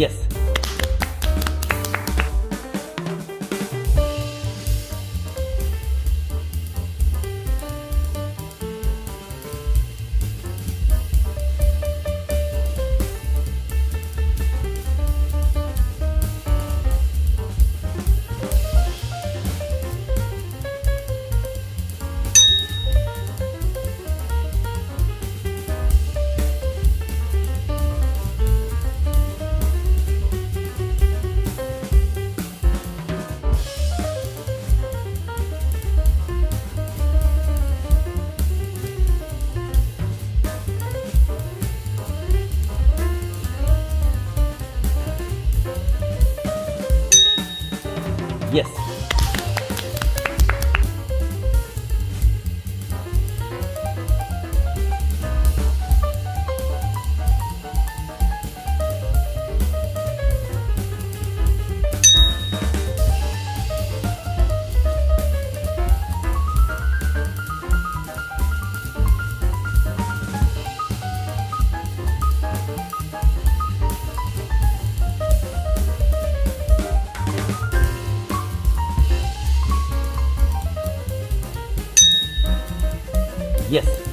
Yes. Yes. Yes.